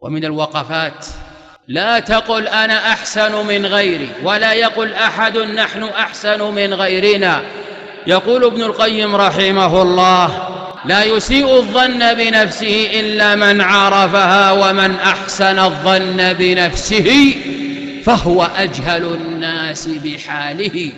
ومن الوقفات لا تقل أنا أحسن من غيري ولا يقل أحد نحن أحسن من غيرنا. يقول ابن القيم رحمه الله لا يسيء الظن بنفسه إلا من عرفها ومن أحسن الظن بنفسه فهو أجهل الناس بحاله.